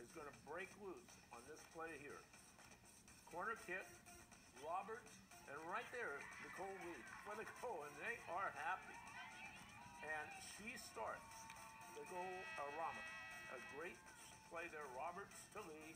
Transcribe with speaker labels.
Speaker 1: is going to break loose on this play here. Corner kick, Roberts, and right there, Nicole Lee for the goal, and they are happy. And she starts the goal, uh, Rama. A great play there, Roberts to Lee,